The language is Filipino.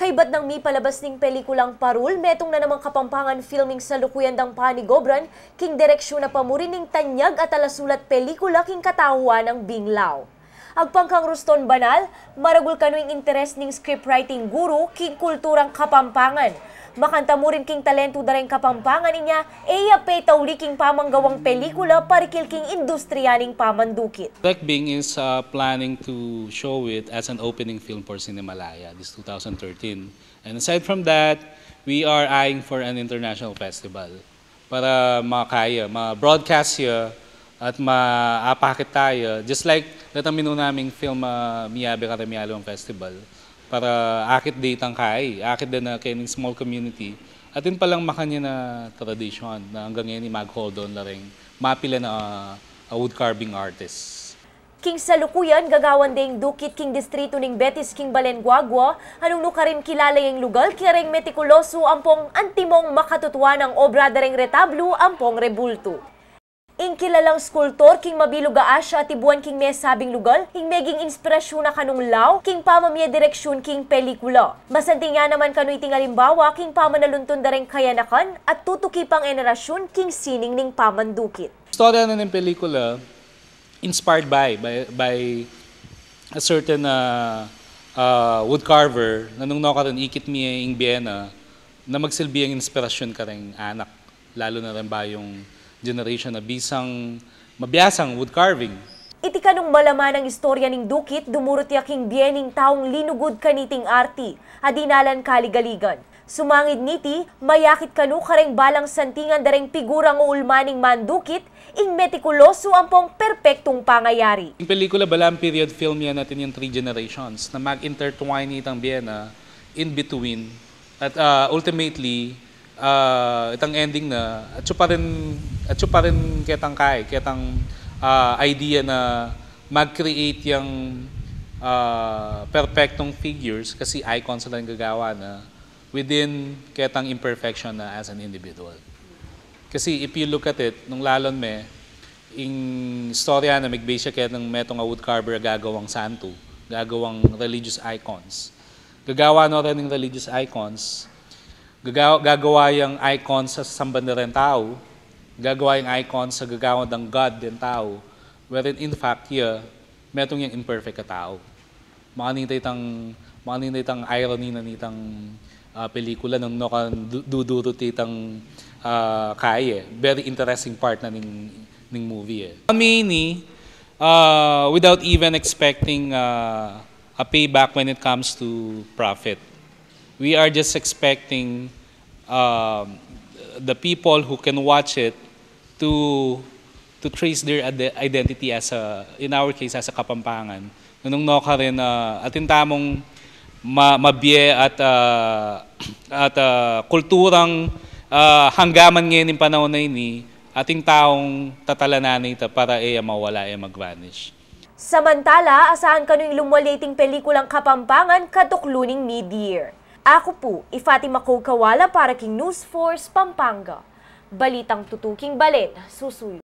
Kay ba't nang mi palabas ning pelikulang Parul, metong na namang kapampangan filming sa lukuyandang pani Gobran, king direksyon na pamurin ning tanyag at alasulat pelikula king katahuan ng Binglaw. Agpangkang Ruston Banal, maragul kanuing interes ning scriptwriting guru king kulturang kapampangan. Makanta mo rin king talento da rin kapampangan niya, eya pe tauli king pamanggawang pelikula parikil king industriyaning pamandukit. Black Bing is uh, planning to show it as an opening film for Cinemalaya this 2013. And aside from that, we are eyeing for an international festival para makaya, ma-broadcast siya at maapakit tayo. Just like natamino naming film uh, Miyabe Karamialong Festival para akit ditang kay, akit din na kaining small community. At yun palang makanya na tradition na hanggang ngayon mag-hold on na rin mapila na uh, wood carving artists. King salukuyan gagawan ding dukit king distrito ning Betis king Balenguagua, anong nuka rin kilala yung lugal kireng metikuloso ampong antimong makatutwa ng obra dareng retablo ampong rebulto. Ing kilalang king mabilog ga Asya at ibuan king may sabing lugal, king meging inspirasyon na kanong law, king pamamia direksyon king pelikula. Masanti nga naman kanu iting alimbawa king pamanalunton dareng kayanakan at tutuki pang enerasyon king sining ning pamandukit. Storya na ng pelikula inspired by by, by a certain uh, uh, wood carver na nung nakaroon ikit mi ing Vienna na magsilbi ang inspirasyon ka rin anak lalo na rin ba yung generation na bisang mabiyasang wood carving. Iti kanong malaman ang istorya ning Dukit, dumurot yaking biening taong linugod kaniting arti, adinalan kaligaligan. Sumangid niti, mayakit kanu kareng balang santingan dareng pigurang ulmaning mandukit, ing metikuloso ampong perpektong pangayari. Yung pelikula balang period film yan natin yung three generations na mag-intertwine itang Vienna in between at uh, ultimately uh, itang ending na at pa rin at pa rin ketang kay ketang uh, idea na mag-create yung uh, perfectong figures kasi icons na gagawa na within ketang imperfection na as an individual. Kasi if you look at it, nung lalon me, ing storya na magbase siya kaya ng metong wood carver gagawang santo, gagawang religious icons. Gagawa na rin ng religious icons, gagawa, yung icons sa samban na rin tao, gagawa yung icons sa gagawa ng God din tao, wherein in fact, yeah, metong yung imperfect ka tao. Makanintay tang, makanintay tang irony na nitang uh, pelikula nung no kan duduro titang uh, kaya. Very interesting part na ning, ning movie eh. Kami ni, uh, without even expecting uh, a payback when it comes to profit, we are just expecting um, the people who can watch it to to trace their ide- identity as a in our case as a kapampangan nung no ka rin uh, atin tamong ma mabye at uh, at uh, kulturang uh, hanggaman ngayon ng panahon na ini ating taong tatalanan ito para eh mawala eh mag-vanish. Samantala, asahan kanu'y lumwaliting pelikulang Kapampangan katukluning mid-year. Ako po, Ifatima Kawala para King News Force, Pampanga. Balitang tutuking balen, susuyo.